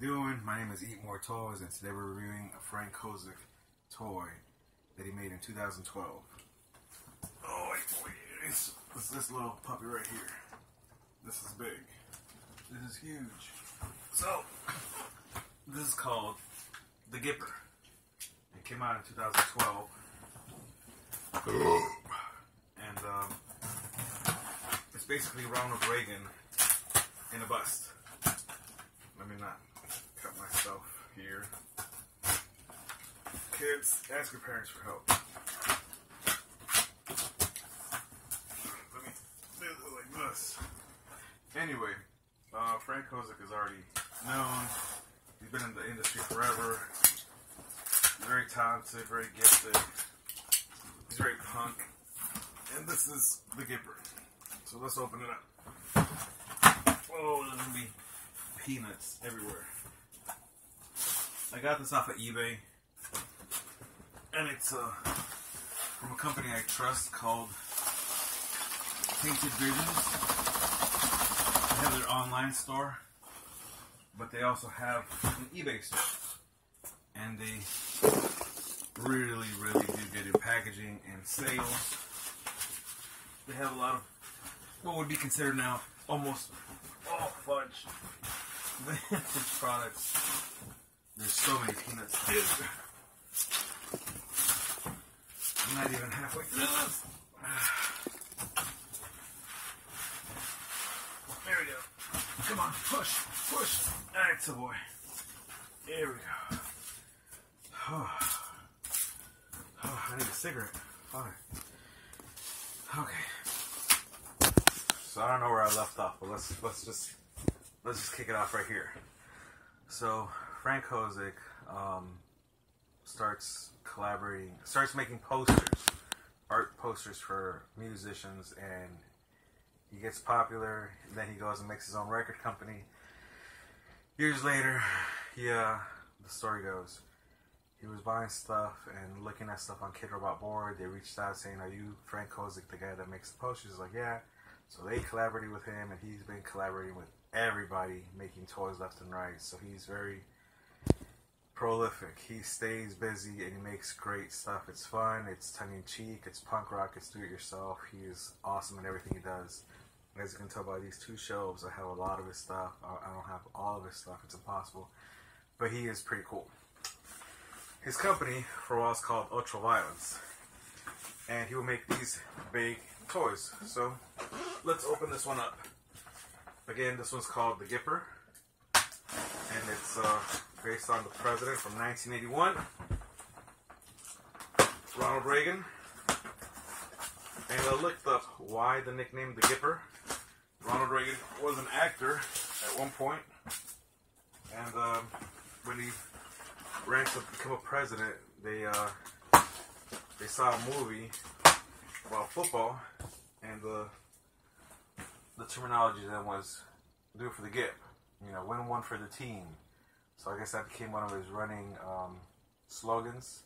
doing? My name is Eat More Toys, and today we're reviewing a Frank Kozik toy that he made in 2012. Oh wait, it's this little puppy right here. This is big. This is huge. So, this is called the Gipper. It came out in 2012. and um, it's basically Ronald Reagan in a bust. Let me not cut myself here. Kids, ask your parents for help. Let me do it like this. Anyway, uh, Frank Kozik is already known. He's been in the industry forever. Very talented, very gifted. He's very punk. And this is the Gipper. So let's open it up. Oh, there's gonna be peanuts everywhere. I got this off of eBay, and it's uh, from a company I trust called Painted Visions. They have their online store, but they also have an eBay store, and they really, really do good in packaging and sales. They have a lot of what would be considered now almost oh fudge vintage products. There's so many peanuts. Dude. I'm not even halfway through. There we go. Come on, push, push. That's a boy. There we go. Oh. oh I need a cigarette. Fine. Okay. So I don't know where I left off, but let's let's just let's just kick it off right here. So Frank Kozik um, starts collaborating, starts making posters, art posters for musicians, and he gets popular. then he goes and makes his own record company. Years later, he uh, the story goes, he was buying stuff and looking at stuff on Kid Robot Board. They reached out saying, "Are you Frank Kozik, the guy that makes the posters?" He's like, "Yeah." So they collaborated with him, and he's been collaborating with everybody, making toys left and right. So he's very prolific. He stays busy and he makes great stuff. It's fun, it's tongue in cheek, it's punk rock, it's do it yourself. He is awesome in everything he does. As you can tell by these two shelves, I have a lot of his stuff. I don't have all of his stuff, it's impossible. But he is pretty cool. His company for a while is called Ultraviolence. And he will make these big toys. So let's open this one up. Again, this one's called the Gipper. And it's uh, based on the president from 1981, Ronald Reagan. And I looked up why the nickname the Gipper. Ronald Reagan was an actor at one point, and um, when he ran to become a president, they uh, they saw a movie about football, and the the terminology then was do it for the Gip, you know, win one for the team. So I guess that became one of his running um, slogans,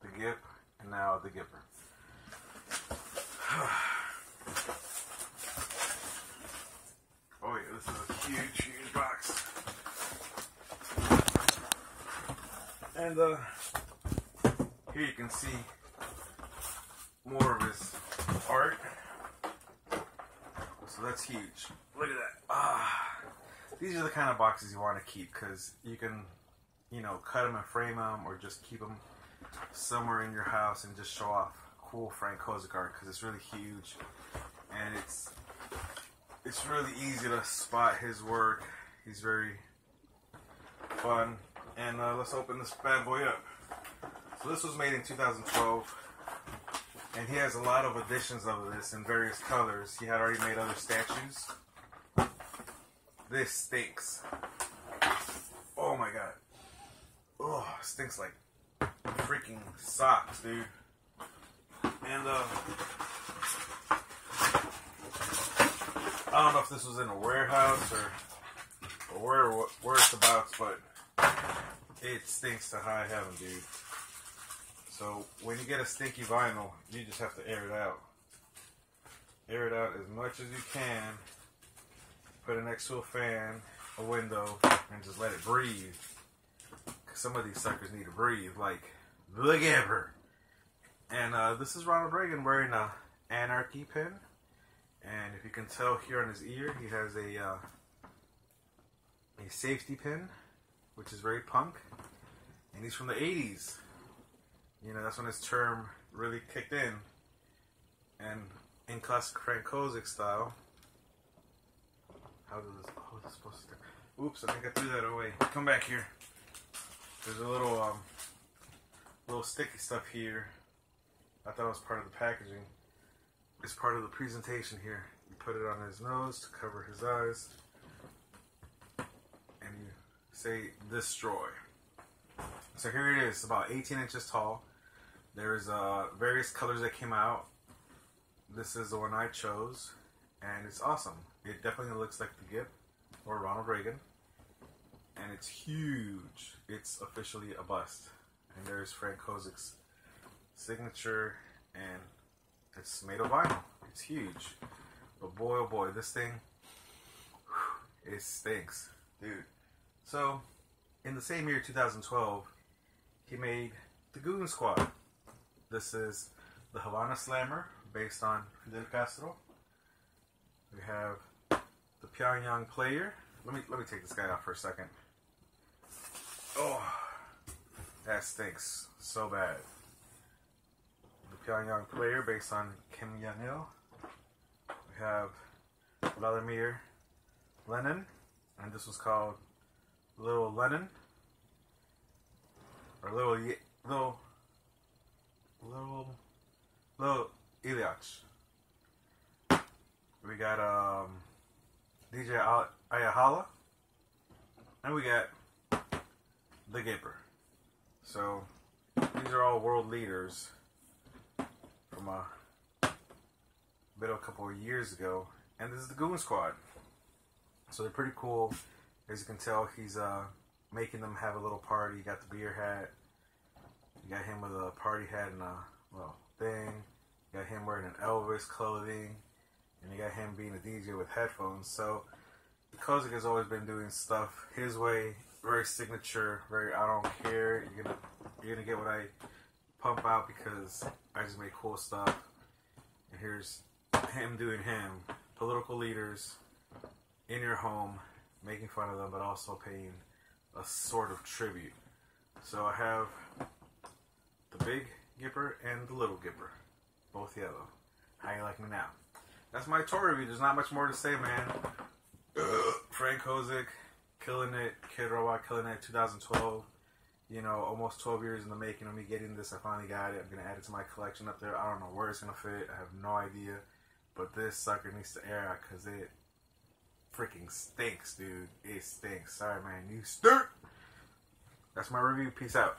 the Gip, and now the Gipper. oh yeah, this is a huge, huge box. And uh, here you can see more of his art. So that's huge. Look at that. Ah, these are the kind of boxes you want to keep because you can, you know, cut them and frame them, or just keep them somewhere in your house and just show off cool Frank Kozik art because it's really huge and it's it's really easy to spot his work. He's very fun. And uh, let's open this bad boy up. So this was made in 2012 and he has a lot of editions of this in various colors. He had already made other statues. This stinks. Oh my god. Oh, stinks like freaking socks, dude. And uh I don't know if this was in a warehouse or, or where where it's about, but it stinks to high heaven, dude. So when you get a stinky vinyl, you just have to air it out. Air it out as much as you can. Put it next to a fan a window and just let it breathe. 'Cause some of these suckers need to breathe, like the Gipper. And uh, this is Ronald Reagan wearing a Anarchy pin. And if you can tell here on his ear, he has a uh, a safety pin, which is very punk. And he's from the 80s. You know, that's when his term really kicked in. And in classic Frank Kozik style, how does this? Oh, this supposed to. Oops! I think I threw that away. Come back here. There's a little um, little sticky stuff here. I thought it was part of the packaging. It's part of the presentation here. You put it on his nose to cover his eyes, and you say "destroy." So here it is, about 18 inches tall. There's uh, various colors that came out. This is the one I chose, and it's awesome. It definitely looks like the Gip or Ronald Reagan, and it's huge. It's officially a bust. And there's Frank Kozik's signature, and it's made of vinyl. It's huge. But boy, oh boy, this thing, it stinks, dude. So, in the same year, 2012, he made the Goon Squad. This is the Havana Slammer, based on Fidel Castro. We have the Pyongyang Player. Let me let me take this guy off for a second. Oh, that stinks so bad. The Pyongyang Player, based on Kim Jong Il. We have Vladimir Lenin, and this was called Little Lenin or Little Ye- Little Little Little Ilyich. We got um, DJ Ayatollah, and we got the Gipper. So these are all world leaders from a bit of a couple of years ago, and this is the Goon Squad. So they're pretty cool. As you can tell, he's uh, making them have a little party. You got the beer hat. You got him with a party hat and a well thing. You got him wearing an Elvis clothing, and you got him being a DJ with headphones. So Kozik has always been doing stuff his way, very signature, very I don't care. You're gonna you're gonna get what I pump out because I just make cool stuff. And here's him doing him. Political leaders in your home, making fun of them, but also paying a sort of tribute. So I have the big Gipper and the little Gipper, both yellow. How you like me now? That's my tour review. There's not much more to say, man. Frank Kozik, killing it. Kid Robot, killing it. 2012. You know, almost 12 years in the making of me getting this. I finally got it. I'm gonna add it to my collection up there. I don't know where it's gonna fit. I have no idea. But this sucker needs to air out because it freaking stinks, dude. It stinks. Sorry, man. You stink. That's my review. Peace out.